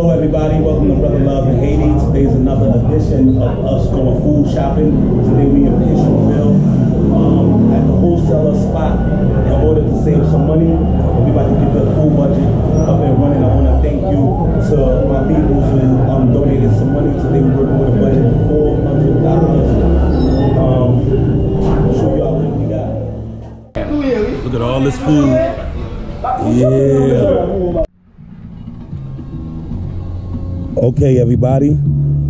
Hello, everybody. Welcome to Brother Love in Haiti. Today's another edition of us going food shopping. Today we in Fisherville um, at the wholesaler spot in order to save some money. And we about to get the food budget up and running. I want to thank you to my people who um, donated some money today. We're working with a budget of four hundred dollars. Um, I'll show y'all what we got. Look at all this food. Yeah. Okay, everybody.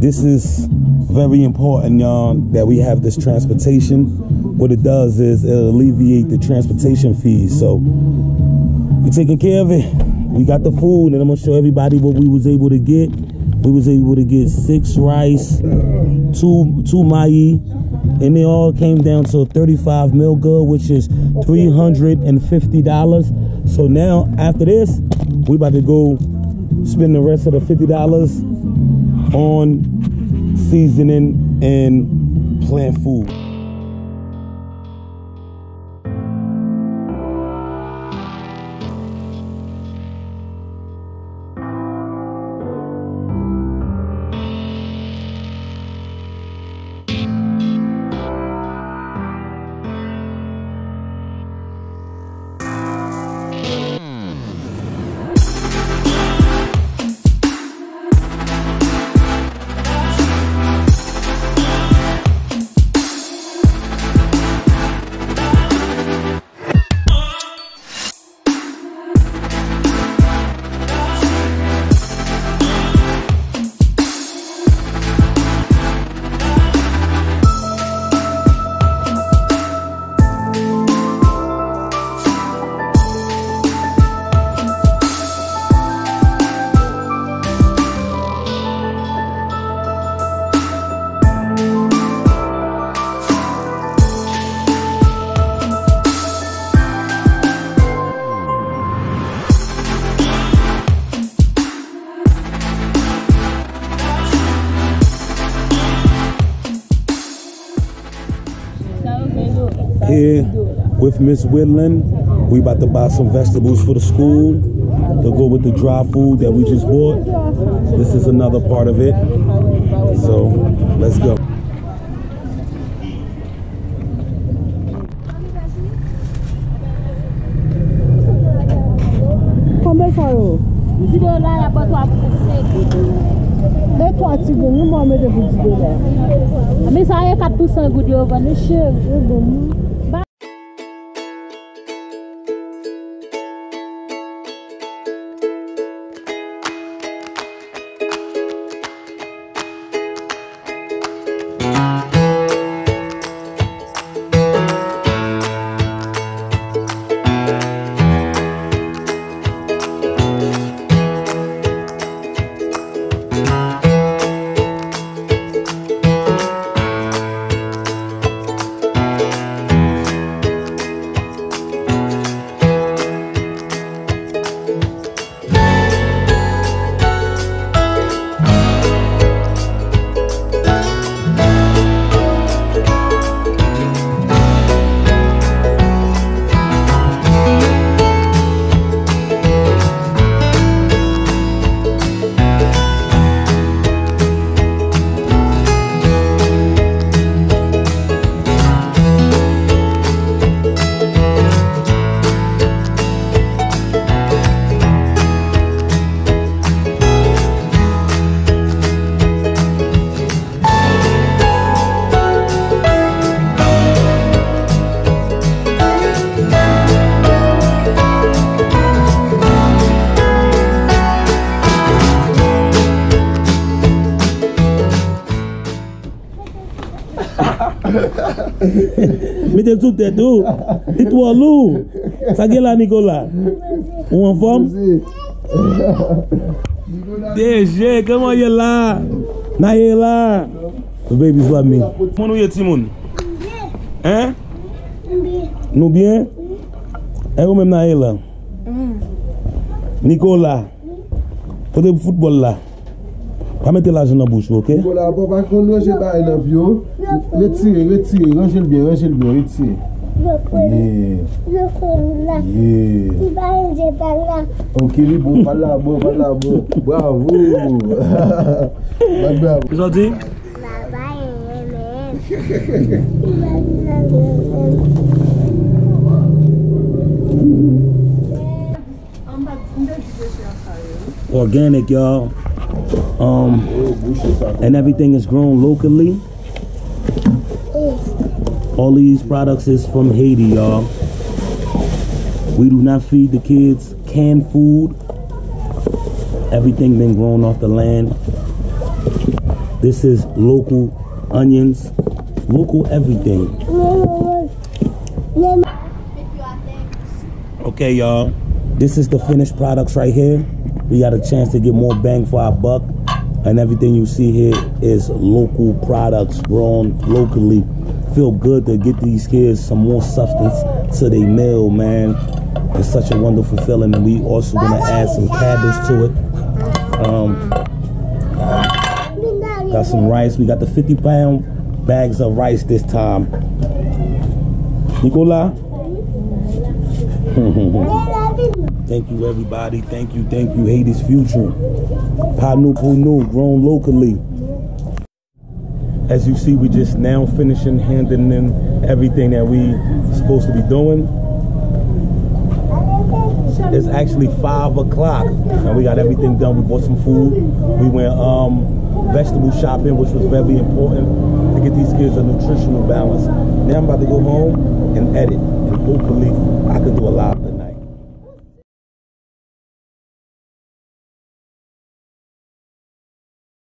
This is very important, y'all, that we have this transportation. What it does is it'll alleviate the transportation fees. So we taking care of it. We got the food, and I'm gonna show everybody what we was able to get. We was able to get six rice, two two mai, and they all came down to 35 mil good, which is $350. So now after this, we about to go spend the rest of the fifty dollars on seasoning and plant food. Here with Miss Whitland, we about to buy some vegetables for the school to go with the dry food that we just bought. This is another part of it. So let's go. Combien ça yo? Video la ya pa 3 pou Les trois tigres, nous m'en mettez pour 10 dollars. Mais ça y est 4% good yo van chef. C'est Mete sou tèt ou. Tit walou. Sa gen la Nikola. Ou an form? Deje, keman ye la? Na ye la? Baby swa mi. Moun ou ye timoun? Hein? Nou bien? E ou men na ye la? Mm. Nikola. Kote foutbol la. Pa mette la jen nan bouch lo, ok? Nikola, pou bon, pa kon nou jen baye nan vyo, retire, retire, ranjel bien, ranjel bien, retire. Je kon, je kon la. Yeah. Ti baye jen pa la. Ok, li bon, pa la bon, pa la bon. Bravo! Bak bravo. Jodi? Ba baye men men. Ti baye nan men men. Organic, yo. Um, and everything is grown locally. All these products is from Haiti, y'all. We do not feed the kids canned food. Everything been grown off the land. This is local onions, local everything. Okay, y'all. This is the finished products right here. We got a chance to get more bang for our buck. And everything you see here is local products grown locally. Feel good to get these kids some more substance to their meal, man. It's such a wonderful feeling. And we also gonna add some cabbage to it. Um, got some rice. We got the 50 pound bags of rice this time. Nicola? Thank you, everybody. Thank you, thank you. Haiti's future. Panoupounou, grown locally. As you see, we just now finishing handing in everything that we supposed to be doing. It's actually five o'clock, and we got everything done. We bought some food. We went um, vegetable shopping, which was very important to get these kids a nutritional balance. Now I'm about to go home and edit, and hopefully I can do a lot of